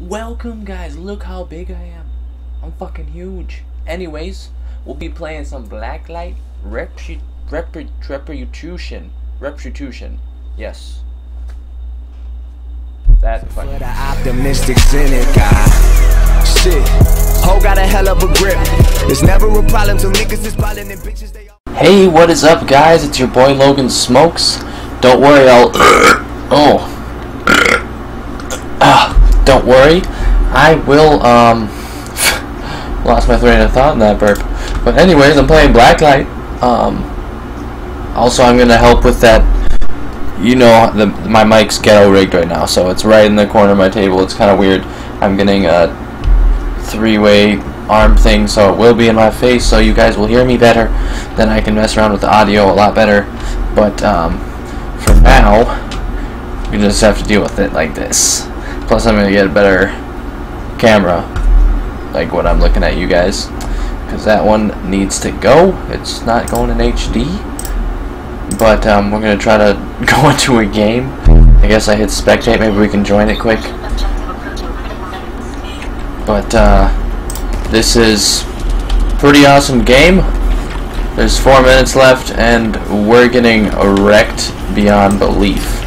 Welcome, guys. Look how big I am. I'm fucking huge. Anyways, we'll be playing some Blacklight Repu Repu Reputation. Reputation. Yes. That For fucking. the optimistic cynic, ah. Shit. Ho got a hell of a grip. It's never a problem till niggas is ballin' and bitches they all. Hey, what is up, guys? It's your boy Logan Smokes. Don't worry, I'll. oh. Don't worry. I will, um. lost my train of thought in that burp. But, anyways, I'm playing Blacklight. Um. Also, I'm gonna help with that. You know, the my mic's ghetto rigged right now, so it's right in the corner of my table. It's kind of weird. I'm getting a three-way arm thing, so it will be in my face, so you guys will hear me better. Then I can mess around with the audio a lot better. But um, for now, we just have to deal with it like this. Plus, I'm gonna get a better camera, like what I'm looking at you guys, because that one needs to go. It's not going in HD. But um, we're gonna try to go into a game. I guess I hit spectate. Maybe we can join it quick. But uh, this is pretty awesome game. There's four minutes left, and we're getting wrecked beyond belief.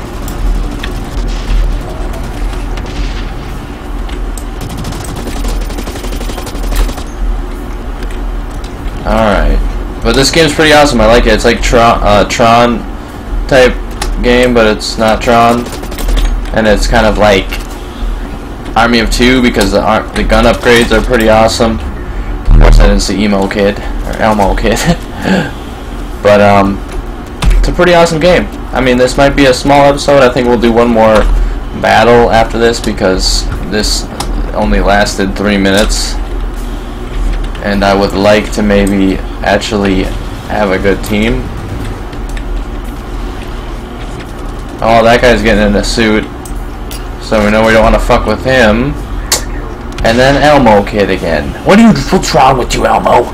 But this game's pretty awesome. I like it. It's like Tron, uh, Tron type game, but it's not Tron. And it's kind of like Army of Two because the the gun upgrades are pretty awesome. Of course, I didn't see Emo Kid or Elmo Kid, but um, it's a pretty awesome game. I mean, this might be a small episode. I think we'll do one more battle after this because this only lasted three minutes, and I would like to maybe actually have a good team. Oh, that guy's getting in a suit. So we know we don't want to fuck with him. And then Elmo Kid again. What do you? What's wrong with you, Elmo?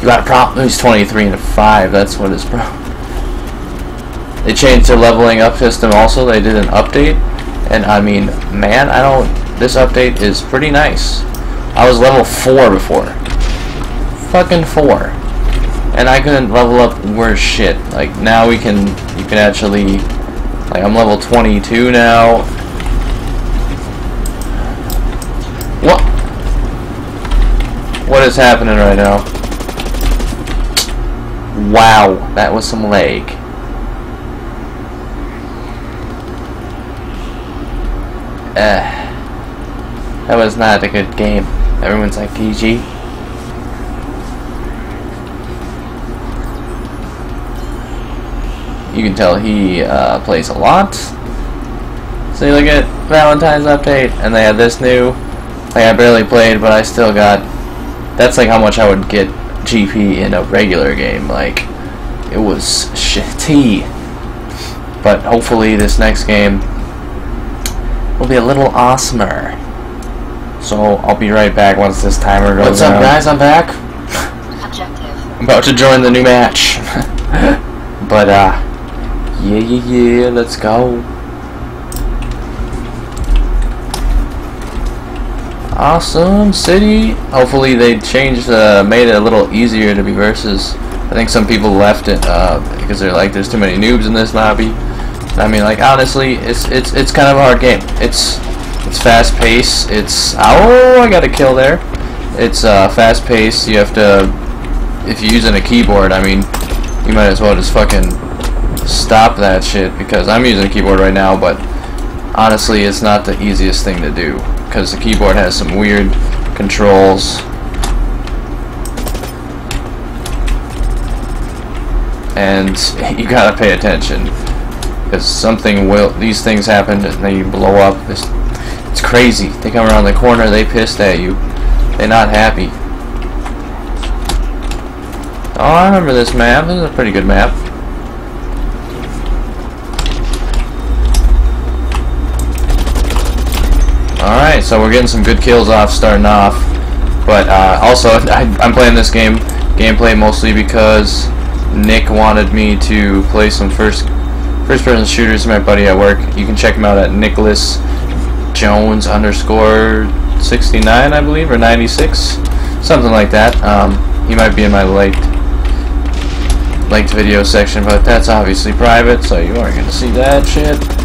You got a problem? He's 23 and a 5. That's what his problem. They changed their leveling up system also. They did an update. And I mean, man, I don't... This update is pretty nice. I was level 4 before. Fucking 4. And I couldn't level up worse shit. Like, now we can... You can actually... Like, I'm level 22 now. What? What is happening right now? Wow, that was some leg. Uh, that was not a good game. Everyone's like PG. You can tell he uh, plays a lot. So you look at Valentine's update, and they had this new. Like I barely played, but I still got. That's like how much I would get GP in a regular game. Like it was shitty. But hopefully this next game will be a little awesomer. So I'll be right back once this timer goes What's up, down. guys? I'm back. Objective. I'm about to join the new match. but uh yeah yeah yeah, let's go. Awesome city. Hopefully they changed, uh, made it a little easier to be versus. I think some people left it uh, because they're like, there's too many noobs in this lobby. I mean, like honestly, it's it's it's kind of a hard game. It's it's fast paced. It's oh, I got a kill there. It's uh, fast paced. You have to if you're using a keyboard. I mean, you might as well just fucking stop that shit because I'm using a keyboard right now, but honestly, it's not the easiest thing to do because the keyboard has some weird controls. And you gotta pay attention because something will. These things happen and they blow up. It's, it's crazy. They come around the corner, they pissed at you. They're not happy. Oh, I remember this map. This is a pretty good map. Alright, so we're getting some good kills off starting off. But uh, also, I, I'm playing this game gameplay mostly because Nick wanted me to play some first first person shooters my buddy at work. You can check him out at Nicholas Jones underscore 69, I believe, or 96, something like that. Um, he might be in my liked liked video section, but that's obviously private, so you aren't gonna see that shit.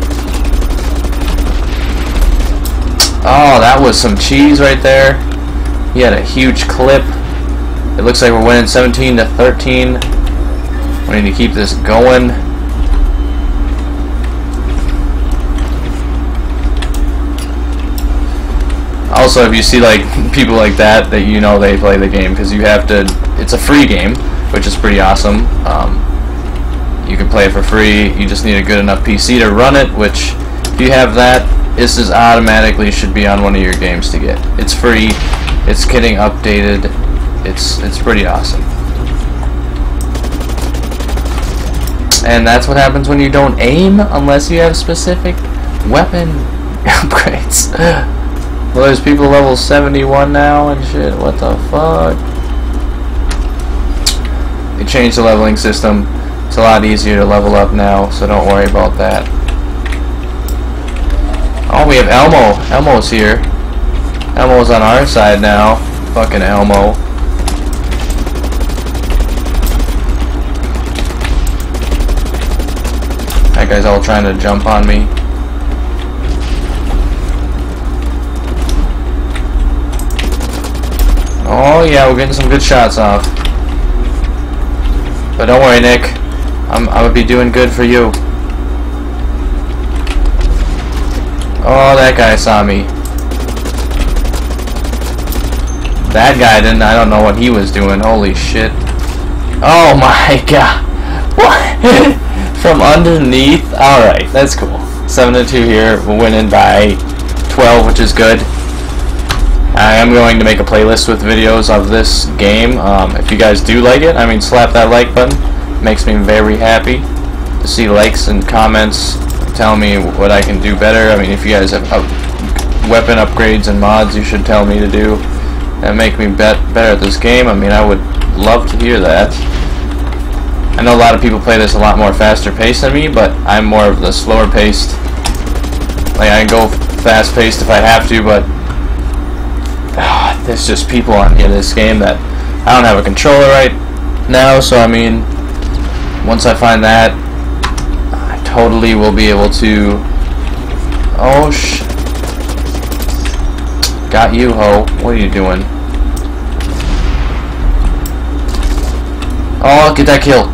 Oh, that was some cheese right there. He had a huge clip. It looks like we're winning 17 to 13. We need to keep this going. Also, if you see like people like that, that you know they play the game because you have to. It's a free game, which is pretty awesome. Um, you can play it for free. You just need a good enough PC to run it. Which, if you have that, this is automatically should be on one of your games to get. It's free. It's getting updated. It's it's pretty awesome. And that's what happens when you don't aim unless you have specific weapon upgrades. Well, there's people level 71 now and shit. What the fuck? They changed the leveling system. It's a lot easier to level up now, so don't worry about that. Oh, we have Elmo. Elmo's here. Elmo's on our side now. Fucking Elmo. That guy's all trying to jump on me. Oh yeah, we're getting some good shots off. But don't worry, Nick. I'm I'm gonna be doing good for you. Oh, that guy saw me. That guy didn't. I don't know what he was doing. Holy shit. Oh my god. What? From underneath? Alright, that's cool. 7 to 2 here. We're winning by 12, which is good. I am going to make a playlist with videos of this game. Um, if you guys do like it, I mean, slap that like button. Makes me very happy to see likes and comments telling me what I can do better. I mean, if you guys have up weapon upgrades and mods you should tell me to do that make me bet better at this game, I mean, I would love to hear that. I know a lot of people play this a lot more faster paced than me, but I'm more of the slower paced. Like, I can go fast paced if I have to, but ah, there's just people on here this game that I don't have a controller right now, so I mean, once I find that, totally will be able to. Oh sh! Got you, ho. What are you doing? Oh, get that kill.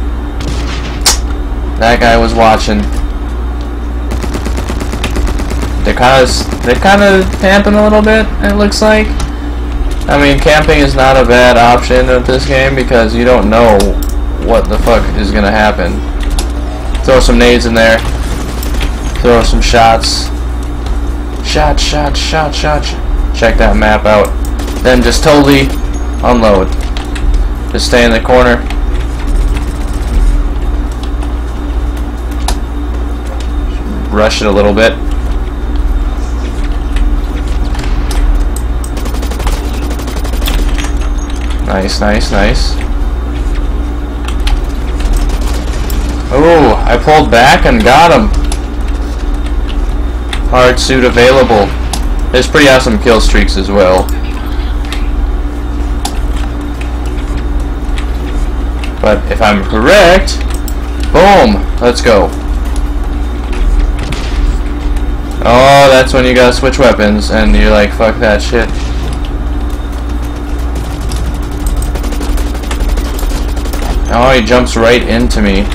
That guy was watching. They're kind of they're kind of tamping a little bit. It looks like. I mean, camping is not a bad option with this game because you don't know what the fuck is gonna happen. Throw some nades in there. Throw some shots. Shot, shot, shot, shot. Check that map out. Then just totally unload. Just stay in the corner. Rush it a little bit. Nice, nice, nice. Oh, I pulled back and got him. Hard suit available. There's pretty awesome kill streaks as well. But if I'm correct, boom, let's go. Oh, that's when you gotta switch weapons and you're like, fuck that shit. Oh, he jumps right into me.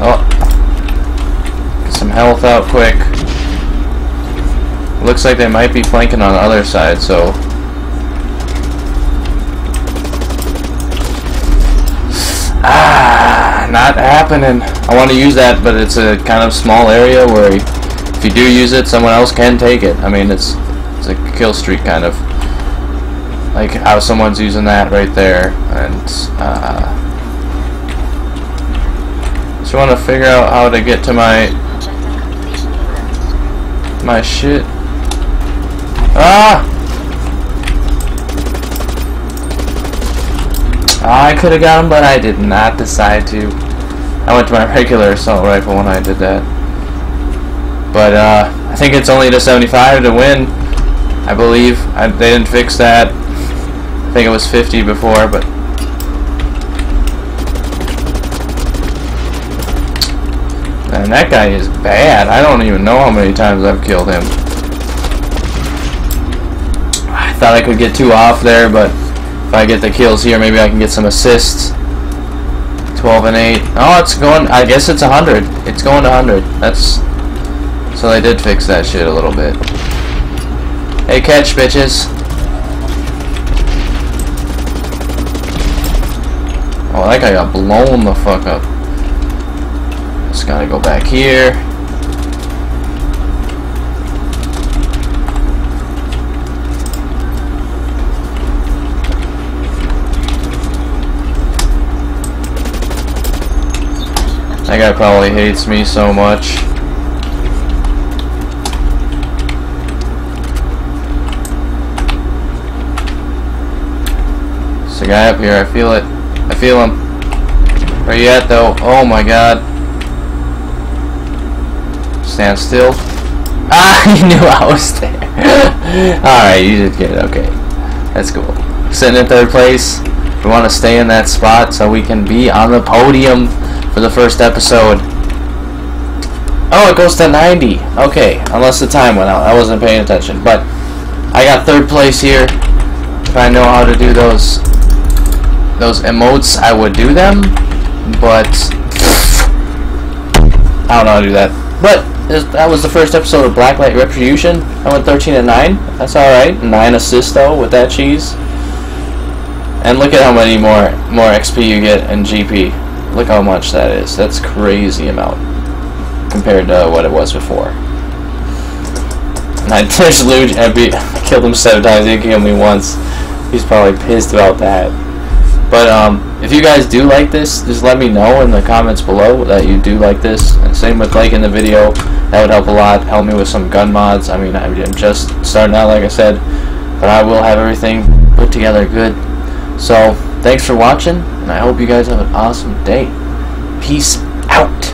Oh. Get some health out quick. Looks like they might be flanking on the other side, so... Ah, not happening. I want to use that, but it's a kind of small area where if you do use it, someone else can take it. I mean, it's, it's a kill streak, kind of like how someone's using that right there and uh, just want to figure out how to get to my my shit ah I could have got him but I did not decide to I went to my regular assault rifle when I did that But uh, I think it's only to 75 to win. I believe I, they didn't fix that. I think it was 50 before, but and that guy is bad. I don't even know how many times I've killed him. I thought I could get two off there, but if I get the kills here, maybe I can get some assists. 12 and 8. Oh, it's going, I guess it's 100. It's going to 100. That's, so they did fix that shit a little bit. Hey, catch, bitches. Oh, that guy got blown the fuck up. Just gotta go back here. That guy probably hates me so much. There's a guy up here, I feel it. I feel him. Where you at though? Oh my god. Stand still. Ah, you knew I was there. Alright, you did good. Okay. That's cool. Sitting in third place. We want to stay in that spot so we can be on the podium for the first episode. Oh, it goes to 90. Okay, unless the time went out. I wasn't paying attention. But I got third place here. If I know how to do those those emotes, I would do them. But I don't know how to do that. But that was the first episode of Blacklight Retribution. I went 13 and 9. That's alright. 9 assists though with that cheese. And look at how many more more XP you get and GP. Look how much that is. That's crazy amount compared to what it was before. And I, there's Luge. I, beat, I killed him seven times. He killed me once. He's probably pissed about that. But um, if you guys do like this, just let me know in the comments below that you do like this. And same with liking the video. That would help a lot. Help me with some gun mods. I mean, I'm just starting out, like I said. But I will have everything put together good. So, thanks for watching. And I hope you guys have an awesome day. Peace out.